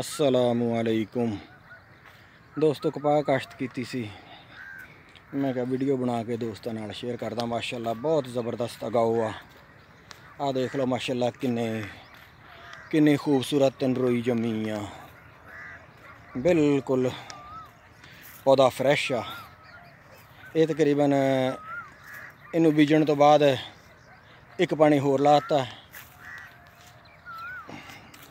ਅਸਲਾਮੁ ਅਲੈਕੁਮ। ਦੋਸਤੋ, ਕਪਾਹ ਕਾਸ਼ਤ ਕੀਤੀ ਸੀ। ਮੈਂ ਕਿਹਾ ਵੀਡੀਓ ਬਣਾ ਕੇ ਦੋਸਤਾਂ ਨਾਲ ਸ਼ੇਅਰ ਕਰਦਾ। ਮਾਸ਼ਾਅੱਲਾ, ਬਹੁਤ ਜ਼ਬਰਦਸਤ ਅਗਾਓ ਆ। ਆ ਦੇਖ ਲਓ, ਮਾਸ਼ਾਅੱਲਾ, ਕਿੰਨੇ, ਕਿੰਨੀ ਖੂਬਸੂਰਤ ਤਨਰੋਈ ਜੰਮੀ ਆ। ਬਿਲਕੁਲ ਪੌਦਾ ਫਰੈਸ਼ ਆ। ਇਹ ਤਕਰੀਬਨ ਇਹਨੂੰ ਬੀਜਣ ਤੋਂ ਬਾਅਦ ਇੱਕ ਪਾਣੀ ਹੋਰ ਲਾਤਾ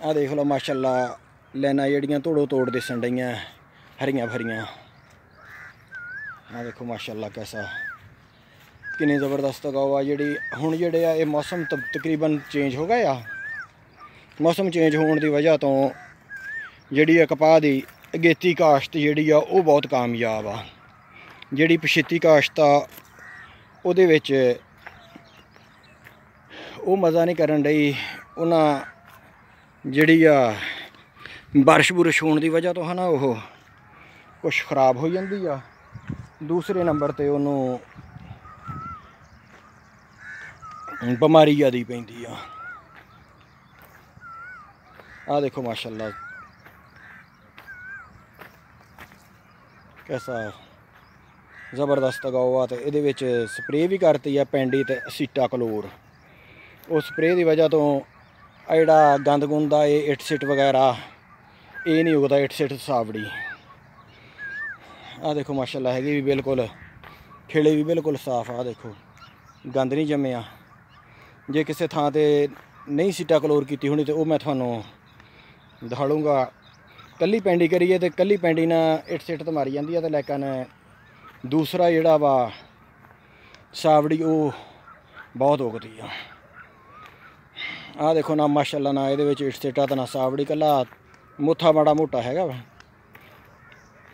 ਆ ਦੇਖ ਲਓ, ਮਾਸ਼ਾਅੱਲਾ ਲੈਣਾ ਜਿਹੜੀਆਂ ਤੋੜੋ ਤੋੜ ਦਿਸਣ ਡਈਆਂ, ਹਰੀਆਂ ਭਰੀਆਂ। ਆ ਦੇਖੋ ਮਾਸ਼ਾਅੱਲਾ ਕੈਸਾ। ਕਿੰਨੀ ਜ਼ਬਰਦਸਤ ਗਾਓ ਆ ਜਿਹੜੀ, ਹੁਣ ਜਿਹੜੇ ਆ, ਇਹ ਮੌਸਮ ਤਕਰੀਬਨ ਚੇਂਜ ਹੋ ਗਿਆ ਆ। ਮੌਸਮ ਚੇਂਜ ਹੋਣ ਦੀ ਵਜ੍ਹਾ ਤੋਂ ਜਿਹੜੀ ਆ ਕਪਾਹ ਦੀ ਅਗੇਤੀ ਕਾਸ਼ਤ ਜਿਹੜੀ ਆ, ਉਹ ਬਹੁਤ ਕਾਮਯਾਬ ਆ। ਜਿਹੜੀ ਪਛੇਤੀ ਕਾਸ਼ਤ ਆ, ਉਹਦੇ ਵਿੱਚ ਉਹ ਮਜ਼ਾ ਨਹੀਂ ਕਰਨ ਡਈ। ਉਹਨਾਂ ਜਿਹੜੀ ਆ ਬਾਰਿਸ਼ ਬੁਰਿਸ਼ ਹੋਣ ਦੀ ਵਜ੍ਹਾ ਤੋਂ ਹਨਾ ਉਹ ਕੁਝ ਖਰਾਬ ਹੋ ਜਾਂਦੀ ਆ। ਦੂਸਰੇ ਨੰਬਰ ਤੇ ਉਹਨੂੰ ਬਿਮਾਰੀ ਜਿਆਦੀ ਪੈਂਦੀ ਆ। ਆ ਦੇਖੋ ਮਾਸ਼ਾਅੱਲਾ। ਕੈਸਾ ਜ਼ਬਰਦਸਤ ਗਾਓ ਆ ਤੇ ਇਹਦੇ ਵਿੱਚ ਸਪਰੇਅ ਵੀ ਕਰਤੀ ਆ ਪੈਂਡੀ ਤੇ ਅਸੀਟਾ ਕਲੋਰ ਉਹ ਸਪਰੇਅ ਦੀ ਵਜ੍ਹਾ ਤੋਂ ਆ ਜਿਹੜਾ ਗੰਦ ਗੁੰਦ ਆ, ਇਹ ਇੱਟ ਸਿੱਟ ਵਗੈਰਾ ਇਹ ਨਹੀਂ ਉਗਦਾ ਇੱਟ ਸਿੱਟ ਸਾਵੜੀ ਆ ਦੇਖੋ ਮਾਸ਼ਾਅੱਲਾ ਹੈਗੀ ਵੀ ਬਿਲਕੁਲ ਖੇੜੇ ਵੀ ਬਿਲਕੁਲ ਸਾਫ਼ ਆ ਦੇਖੋ। ਗੰਦ ਨਹੀਂ ਜੰਮਿਆ। ਜੇ ਕਿਸੇ ਥਾਂ ਤੇ ਨਹੀਂ ਸੀਟਾ ਕਲੋਰ ਕੀਤੀ ਹੋਣੀ ਤੇ ਉਹ ਮੈਂ ਤੁਹਾਨੂੰ ਦਿਖਾਲੂੰਗਾ ਕੱਲੀ ਪੈਂਡੀ ਕਰੀਏ ਤੇ ਕੱਲੀ ਪੈਂਡੀ ਨਾਲ ਇੱਟ ਸਿੱਟ ਤੇ ਮਾਰੀ ਜਾਂਦੀ ਆ ਤੇ ਲੇਕਿਨ ਦੂਸਰਾ ਜਿਹੜਾ ਵਾ ਸਾਵੜੀ ਉਹ ਬਹੁਤ ਉਗਦੀ ਆ। ਆ ਦੇਖੋ ਨਾ ਮਾਸ਼ਾਅੱਲਾ ਨਾ ਇਹਦੇ ਵਿੱਚ ਇੱਟ ਸਿੱਟਾ ਤਾਂ ਨਾ ਸਾਵੜੀ ਕੱਲਾ ਮੋਥਾ ਮਾੜਾ ਮੋਟਾ ਹੈਗਾ ਵਾ।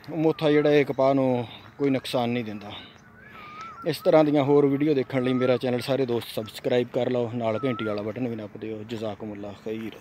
ਮੋਥਾ ਜਿਹੜਾ ਇਹ ਕਪਾਹ ਨੂੰ ਕੋਈ ਨੁਕਸਾਨ ਨਹੀਂ ਦਿੰਦਾ। ਇਸ ਤਰ੍ਹਾਂ ਦੀਆਂ ਹੋਰ ਵੀਡੀਓ ਦੇਖਣ ਲਈ ਮੇਰਾ ਚੈਨਲ ਸਾਰੇ ਦੋਸਤ ਸਬਸਕ੍ਰਾਈਬ ਕਰ ਲਓ। ਨਾਲ ਘੰਟੀ ਵਾਲਾ ਬਟਨ ਵੀ ਨੱਪ ਦਿਓ। ਜਜ਼ਾਕੁਮੁੱਲਾ ਖੈਰ।